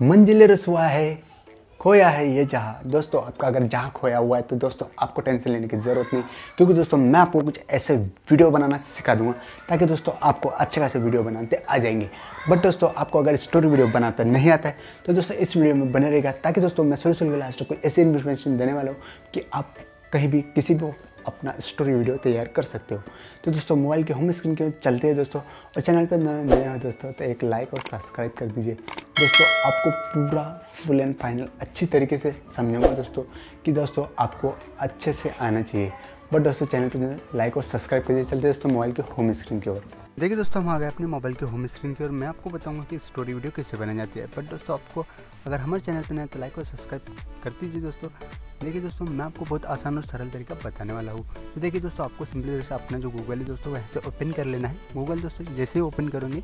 मंजिल रसुआ है, खोया है ये जहाँ। दोस्तों, आपका अगर जहाँ खोया हुआ है तो दोस्तों, आपको टेंशन लेने की ज़रूरत नहीं, क्योंकि दोस्तों, मैं आपको कुछ ऐसे वीडियो बनाना सिखा दूँगा, ताकि दोस्तों, आपको अच्छे खासे वीडियो बनाते आ जाएँगे। बट दोस्तों, आपको अगर स्टोरी वीडियो बनाता नहीं आता है तो दोस्तों, इस वीडियो में बने रहेगा ताकि दोस्तों, मैं शुरू के लास्ट को ऐसी इन्फॉर्मेशन देने वाला हूँ कि आप कहीं भी किसी भी अपना स्टोरी वीडियो तैयार कर सकते हो। तो दोस्तों मोबाइल के होम स्क्रीन के चलते हैं दोस्तों, और चैनल पर नया हो दोस्तों तो एक लाइक और सब्सक्राइब कर दीजिए। दोस्तों, आपको पूरा फुल एंड फाइनल अच्छी तरीके से समझूँगा दोस्तों, कि दोस्तों, आपको अच्छे से आना चाहिए। बट दोस्तों, चैनल पर लाइक और सब्सक्राइब कर दीजिए चलते दोस्तों, मोबाइल के होम स्क्रीन की ओर। देखिए दोस्तों, हम आ गए अपने मोबाइल के होम स्क्रीन की ओर। मैं आपको बताऊँगा कि स्टोरी वीडियो कैसे बनाई जाती है। बट दोस्तों, आपको अगर हमारे चैनल पर नए तो लाइक और सब्सक्राइब कर दीजिए दोस्तों। देखिए दोस्तों, मैं आपको बहुत आसान और सरल तरीका बताने वाला हूँ। तो देखिए दोस्तों, आपको सिंपली तरह से अपना जो गूगल है दोस्तों वह ऐसे ओपन कर लेना है। गूगल दोस्तों, जैसे ही ओपन करोगे,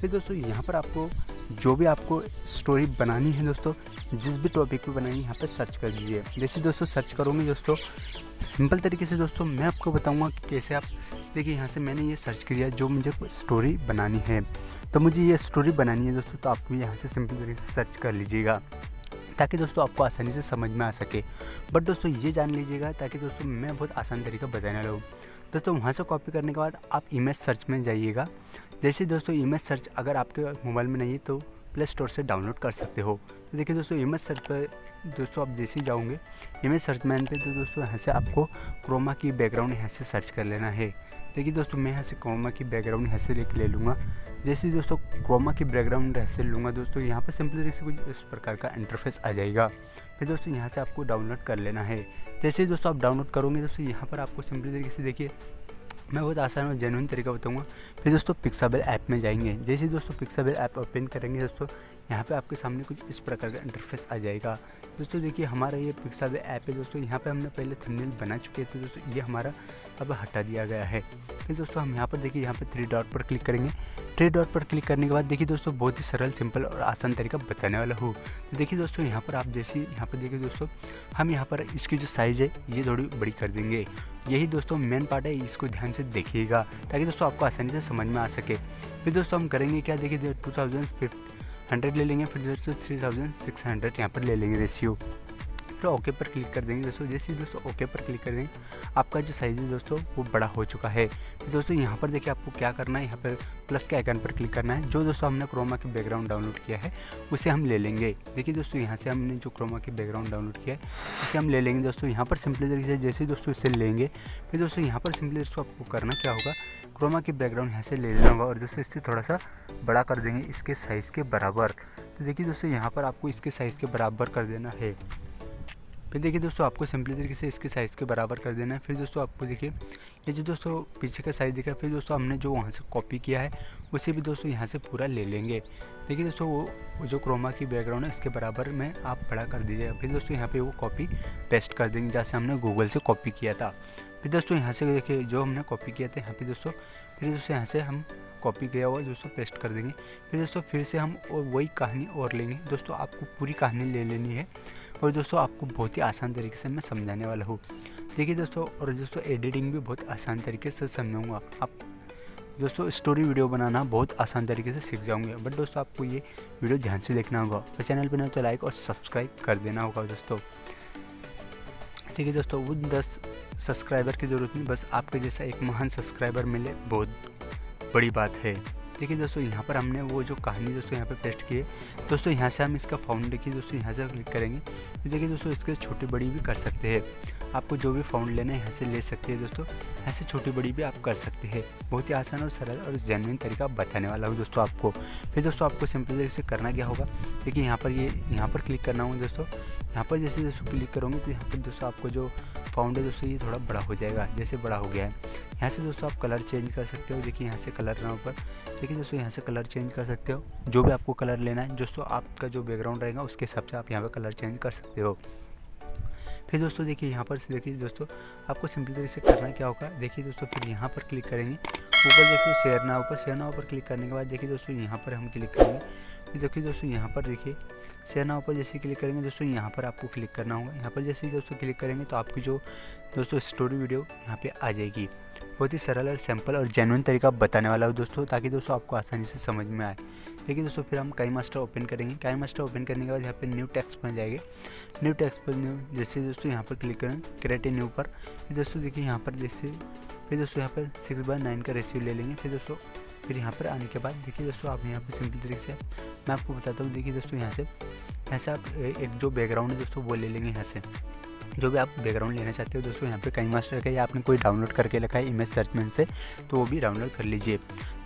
फिर दोस्तों, यहाँ पर आपको जो भी आपको स्टोरी बनानी है दोस्तों, जिस भी टॉपिक पे बनानी है, यहाँ पर सर्च कर दीजिए। जैसे दोस्तों, सर्च करोगे दोस्तों सिंपल तरीके से दोस्तों मैं आपको बताऊँगा कि कैसे आप, देखिए यहाँ से मैंने ये सर्च किया जो मुझे स्टोरी बनानी है। तो मुझे ये स्टोरी बनानी है दोस्तों तो आप भी यहाँ से सिंपल तरीके से सर्च कर लीजिएगा, ताकि दोस्तों आपको आसानी से समझ में आ सके। बट दोस्तों ये जान लीजिएगा, ताकि दोस्तों मैं बहुत आसान तरीका बताने हूँ। दोस्तों वहाँ से कॉपी करने के बाद आप इमेज सर्च में जाइएगा। जैसे दोस्तों इमेज सर्च अगर आपके मोबाइल में नहीं है तो प्ले स्टोर से डाउनलोड कर सकते हो। तो देखिए दोस्तों इमेज सर्च पर दोस्तों आप जैसे ही जाओगे इमेज सर्च मैन पे तो दोस्तों यहाँ से आपको क्रोमा की बैकग्राउंड यहाँ से सर्च कर लेना है। देखिए दोस्तों, मैं यहाँ से क्रोमा की बैकग्राउंड यहाँ से ले लूँगा। जैसे दोस्तों क्रोमा की बैकग्राउंड यहाँ से लूँगा दोस्तों, यहाँ पर सिंपल से कुछ इस प्रकार का इंटरफेस आ जाएगा। फिर दोस्तों यहाँ से आपको डाउनलोड कर लेना है। जैसे दोस्तों आप डाउनलोड करोगे, दोस्तों यहाँ पर आपको सिंपल तरीके से देखिए मैं बहुत आसान और जेनुइन तरीका बताऊँगा। फिर दोस्तों पिक्साबेल ऐप में जाएँगे। जैसे दोस्तों पिक्साबेल ऐप ओपन करेंगे दोस्तों, यहाँ पे आपके सामने कुछ इस प्रकार का इंटरफेस आ जाएगा। दोस्तों, देखिए, हमारा ये पिक्साबेल ऐप है दोस्तों, यहाँ पे हमने पहले थंबनेल बना चुके थे दोस्तों, ये हमारा अब हटा दिया गया है। फिर दोस्तों, हम यहाँ पर देखिए, यहाँ पर थ्री डॉट पर क्लिक करेंगे। थ्री डॉट पर क्लिक करने के बाद देखिए दोस्तों, बहुत ही सरल, सिंपल और आसान तरीका बताने वाला हूँ। तो देखिए दोस्तों, यहाँ पर आप जैसे यहाँ पर देखिए दोस्तों, हम यहाँ पर इसकी जो साइज़ है, ये थोड़ी बड़ी कर देंगे। यही दोस्तों मेन पार्ट है, इसको ध्यान से देखिएगा, ताकि दोस्तों आपको आसानी से समझ में आ सके। फिर दोस्तों हम करेंगे क्या? देखिए टू थाउज़ेंड हंड्रेड ले लेंगे, फिर दोस्तों थ्री थाउज़ेंड सिक्स हंड्रेड यहाँ पर ले लेंगे रेशियो फिर ओके पर क्लिक कर देंगे दोस्तों। जैसे ही दोस्तों ओके पर क्लिक कर देंगे आपका जो साइज़ है दोस्तों, वो बड़ा हो चुका है। तो दोस्तों, यहाँ पर देखिए आपको क्या करना है, यहाँ पर प्लस के आइकन पर क्लिक करना है। जो दोस्तों हमने क्रोमा के बैकग्राउंड डाउनलोड किया है, उसे हम ले लेंगे। देखिए दोस्तों, यहाँ से हमने जो क्रोमा के बैकग्राउंड डाउनलोड किया है, उसे हम ले लेंगे दोस्तों। यहाँ पर सिंपली तरीके से जैसे दोस्तों इसे लेंगे, फिर दोस्तों यहाँ पर सिंपली दोस्तों आपको करना क्या होगा क्रोमा के बैकग्राउंड यहाँ से ले लेना होगा और दोस्तों इससे थोड़ा सा बड़ा कर देंगे इसके साइज़ के बराबर। तो देखिए दोस्तों, यहाँ पर आपको इसके साइज़ के बराबर कर देना है। फिर देखिए दोस्तों, आपको सिंपली तरीके से इसके साइज़ के बराबर कर देना है। फिर दोस्तों, आपको देखिए, ये जो दोस्तों पीछे का साइज़ दिखा फिर दोस्तों हमने जो वहाँ से कॉपी किया है, उसे भी दोस्तों यहाँ से पूरा ले लेंगे। देखिए दोस्तों, वो जो क्रोमा की बैकग्राउंड है, इसके बराबर में आप बड़ा कर दीजिएगा। फिर दोस्तों, यहाँ पे वो कॉपी पेस्ट कर देंगे जैसे हमने गूगल से कॉपी किया था। फिर दोस्तों, यहाँ से देखिए, जो हमने कॉपी किया था, यहाँ पे दोस्तों, फिर दोस्तों, यहाँ से हम कॉपी किया हुआ दोस्तों पेस्ट कर देंगे। फिर दोस्तों, फिर से हम वही कहानी और लेंगे। दोस्तों, आपको पूरी कहानी ले लेनी है। और दोस्तों, आपको बहुत ही आसान तरीके से मैं समझाने वाला हूँ। देखिए दोस्तों, और दोस्तों एडिटिंग भी बहुत आसान तरीके से समझाऊँगा आप। दोस्तों स्टोरी वीडियो बनाना बहुत आसान तरीके से सीख जाऊँगे। बट दोस्तों, आपको ये वीडियो ध्यान से देखना होगा। और चैनल पर नहीं तो लाइक और सब्सक्राइब कर देना होगा दोस्तों। ठीक है दोस्तों, वो दस सब्सक्राइबर की ज़रूरत नहीं, बस आपके जैसा एक महान सब्सक्राइबर मिले, बहुत बड़ी बात है। देखिए दोस्तों, यहाँ पर हमने वो जो कहानी दोस्तों यहाँ पर पेस्ट की है। दोस्तों, यहाँ से हम इसका फाउंड देखिए दोस्तों, यहाँ से क्लिक करेंगे तो देखिए दोस्तों, इसके छोटी बड़ी भी कर सकते हैं। आपको जो भी फाउंड लेना है, यहाँ से ले सकते हैं दोस्तों। ऐसे छोटी बड़ी भी आप कर सकते हैं। बहुत ही आसान और सरल और जेनविन तरीका बताने वाला हूँ दोस्तों आपको। फिर दोस्तों, आपको सिंपल तरीके से करना क्या होगा? देखिए यहाँ पर ये, यहाँ पर क्लिक करना होगा दोस्तों। यहाँ पर जैसे दोस्तों क्लिक करोगे तो यहाँ पर दोस्तों आपको जो फाउंड है दोस्तों, ये थोड़ा बड़ा हो जाएगा, जैसे बड़ा हो गया है। यहाँ से दोस्तों आप कलर चेंज कर सकते हो, देखिए यहाँ से कलर ना ऊपर। देखिए दोस्तों यहाँ से कलर चेंज कर सकते हो, जो भी आपको कलर लेना है। दोस्तों आपका जो बैकग्राउंड रहेगा, उसके हिसाब से आप यहाँ पर कलर चेंज कर सकते हो। फिर दोस्तों देखिए यहाँ पर देखिए दोस्तों, आपको सिंपल तरीके से करना क्या होगा, देखिए दोस्तों फिर यहाँ पर क्लिक करेंगे। ऊपर देखिए शेयर ना ऊपर शेयर ना ऊपर क्लिक करने के बाद देखिए दोस्तों यहाँ पर हम क्लिक करेंगे। फिर देखिए दोस्तों, यहाँ पर देखिए शेयर ना ऊपर जैसे क्लिक करेंगे दोस्तों, यहाँ पर आपको क्लिक करना होगा। यहाँ पर जैसे दोस्तों क्लिक करेंगे तो आपकी जो दोस्तों स्टोरी वीडियो यहाँ पे आ जाएगी। बहुत ही सरल और सिंपल और जेनुअन तरीका बताने वाला हूँ दोस्तों, ताकि दोस्तों आपको आसानी से समझ में आए। देखिए दोस्तों, फिर हम काई मास्टर ओपन करेंगे। काई मास्टर ओपन करने के बाद यहाँ पे न्यू टैक्स पर जाएँगे। न्यू टैक्स पर न्यू जैसे दोस्तों यहाँ पर क्लिक करें क्रिएट न्यू पर। फिर दोस्तों देखिए यहाँ पर जैसे, फिर दोस्तों यहाँ पर सिक्स बाय नाइन का रेसिव ले लेंगे। फिर दोस्तों फिर यहाँ पर आने के बाद देखिए दोस्तों, आप यहाँ पर सिंपल तरीके से, मैं आपको बताता हूँ, देखिए दोस्तों यहाँ से यहाँ से आप एक जो बैकग्राउंड है दोस्तों, वो ले लेंगे यहाँ से। जो भी आप बैकग्राउंड लेना चाहते हो दोस्तों, यहाँ पे कई मास्टर का या आपने कोई डाउनलोड करके रखा है इमेज सर्चमेंट से तो वो भी डाउनलोड कर लीजिए।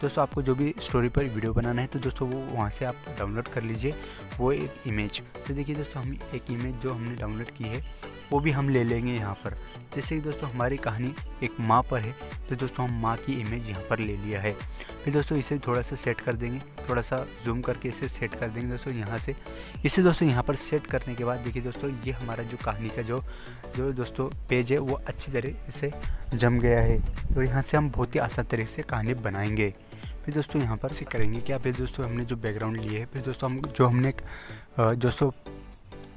दोस्तों, आपको जो भी स्टोरी पर वीडियो बनाना है तो दोस्तों, वो वहाँ से आप डाउनलोड कर लीजिए, वो एक इमेज तो देखिए दोस्तों, हम एक इमेज जो हमने डाउनलोड की है वो भी हम ले लेंगे यहाँ पर। जैसे कि दोस्तों, हमारी कहानी एक माँ पर है तो दोस्तों, हम माँ की इमेज यहाँ पर ले लिया है। फिर दोस्तों, इसे थोड़ा सा सेट कर देंगे थोड़ा सा जूम करके इसे सेट कर देंगे दोस्तों, यहाँ से। इसे दोस्तों, यहाँ पर सेट करने के बाद, देखिए दोस्तों, ये हमारा जो कहानी का जो जो दोस्तों पेज है, वो अच्छी तरह से जम गया है तो यहाँ से हम बहुत ही आसान तरीके से कहानी बनाएँगे। फिर दोस्तों, यहाँ पर से करेंगे क्या? फिर दोस्तों, हमने जो बैकग्राउंड लिए है, फिर दोस्तों, हम जो हमने दोस्तों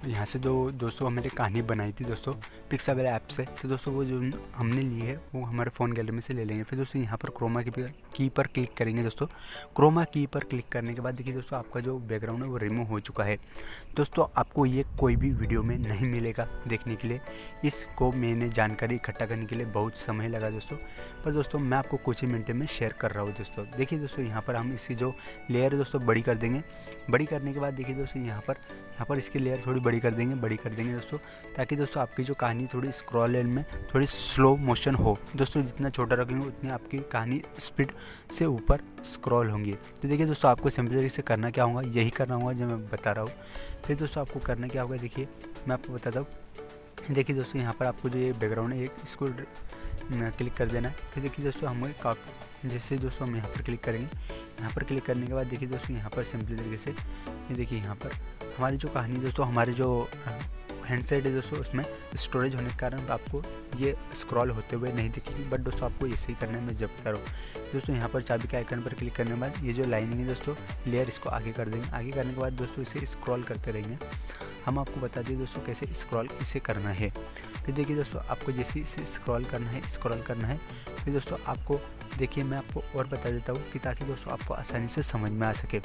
यहाँ से जो दोस्तों हमने कहानी बनाई थी दोस्तों पिक्सावेल ऐप से तो दोस्तों वो जो हमने ली है, वो हमारे फ़ोन गैलरी में से ले लेंगे। फिर दोस्तों यहाँ पर क्रोमा की की पर क्लिक करेंगे दोस्तों। क्रोमा की पर क्लिक करने के बाद देखिए दोस्तों, आपका जो बैकग्राउंड है वो रिमूव हो चुका है। दोस्तों, आपको ये कोई भी वीडियो में नहीं मिलेगा देखने के लिए। इसको मैंने जानकारी इकट्ठा करने के लिए बहुत समय लगा दोस्तों। पर दोस्तों, मैं आपको कुछ ही मिनटे में शेयर कर रहा हूँ दोस्तों। देखिए दोस्तों, यहाँ पर हम इसकी जो लेयर है दोस्तों, बड़ी कर देंगे। बड़ी करने के बाद देखिए दोस्तों, यहाँ पर यहाँ पर इसकी लेयर थोड़ी बड़ी कर देंगे, बड़ी कर देंगे दोस्तों, ताकि दोस्तों आपकी जो कहानी थोड़ी स्क्रॉल लेन में थोड़ी स्लो मोशन हो। दोस्तों, जितना छोटा रख लेंगे उतनी आपकी कहानी स्पीड से ऊपर स्क्रॉल होंगी। तो देखिए दोस्तों, आपको सिंपल तरीके से करना क्या होगा, यही करना होगा जो मैं बता रहा हूँ। फिर दोस्तों, आपको करना क्या होगा, देखिए, मैं आपको बताता हूँ। देखिए दोस्तों, यहाँ पर आपको जो ये बैकग्राउंड है इसको क्लिक कर देना है। फिर देखिए दोस्तों, हमें काफ़ी जैसे दोस्तों हम यहाँ पर क्लिक करेंगे। यहाँ पर क्लिक करने के बाद देखिए दोस्तों, यहाँ पर सिंपली तरीके से, ये देखिए यहाँ पर हमारी जो कहानी दोस्तों, हमारे जो हैंडसेट है दोस्तों, उसमें स्टोरेज होने के कारण आपको ये स्क्रॉल होते हुए नहीं दिखेगी। बट दोस्तों, आपको इसे ही करने में जब करो दोस्तों, यहाँ पर चाबी के आइकन पर क्लिक करने के बाद ये जो लाइनिंग है दोस्तों लेयर इसको आगे कर देंगे। आगे करने के बाद दोस्तों, इसे स्क्रॉल करते रहेंगे। हम आपको बता दें दोस्तों, कैसे स्क्रॉल इसे करना है। फिर देखिए दोस्तों, आपको जैसे इसे स्क्रॉल करना है स्क्रॉल करना है, फिर दोस्तों आपको, देखिए मैं आपको और बता देता हूँ कि ताकि दोस्तों आपको आसानी से समझ में आ सके।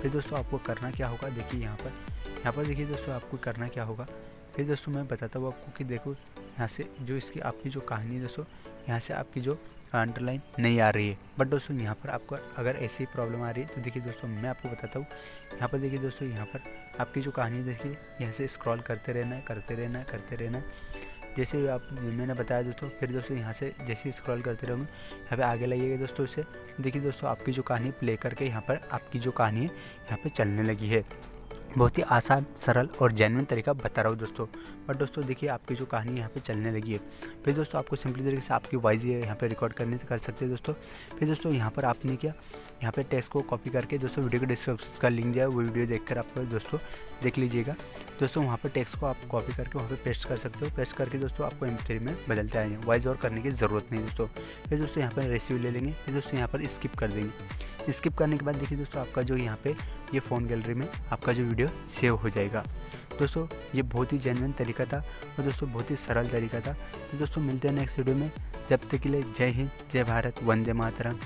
फिर दोस्तों आपको करना क्या होगा, देखिए यहाँ पर यहाँ पर देखिए दोस्तों आपको करना क्या होगा। फिर दोस्तों मैं बताता हूँ आपको कि देखो, यहाँ से जो इसकी आपकी जो कहानी है दोस्तों, यहाँ से आपकी जो अंडरलाइन नहीं आ रही है। बट दोस्तों यहाँ पर आपको अगर ऐसी प्रॉब्लम आ रही है तो देखिए दोस्तों मैं आपको बताता हूँ, यहाँ पर देखिए दोस्तों, यहाँ पर आपकी जो कहानी देखिए, यहाँ से स्क्रॉल करते रहना है, करते रहना है, करते रहना है। जैसे आप मैंने बताया दोस्तों, फिर दोस्तों यहाँ से जैसे स्क्रॉल करते रहोगे, यहाँ पे आगे लाइएगा दोस्तों इसे। देखिए दोस्तों, आपकी जो कहानी प्ले करके यहाँ पर आपकी जो कहानी है, यहाँ पर चलने लगी है। बहुत ही आसान, सरल और जेनविन तरीका बता रहा हूँ दोस्तों। बट दोस्तों, देखिए, आपकी जो कहानी यहाँ पे चलने लगी है। फिर दोस्तों, आपको सिंपली तरीके से आपकी वॉइस यहाँ पे रिकॉर्ड करने से कर सकते हैं दोस्तों। फिर दोस्तों, यहाँ पर आपने क्या, यहाँ पे टेक्स्ट को कॉपी करके दोस्तों वीडियो के डिस्क्रिप्शन का लिंक दिया है, वो वीडियो देखकर आप दोस्तों देख लीजिएगा। दोस्तों, वहाँ पर टेक्स्ट को आप कॉपी करके वहाँ पर पेस्ट कर सकते हो। पेस्ट करके दोस्तों, आपको एम में बदलते आएँगे वॉइस और करने की ज़रूरत नहीं दोस्तों। फिर दोस्तों, यहाँ पर रेसिव ले लेंगे। फिर दोस्तों, यहाँ पर स्किप कर देंगे। स्किप करने के बाद देखिए दोस्तों, आपका जो यहाँ पे ये फ़ोन गैलरी में आपका जो वीडियो सेव हो जाएगा। दोस्तों, ये बहुत ही जेनविन तरीका था और दोस्तों, बहुत ही सरल तरीका था। तो दोस्तों, मिलते हैं नेक्स्ट वीडियो में। जब तक के लिए जय हिंद, जय भारत, वंदे मातरम।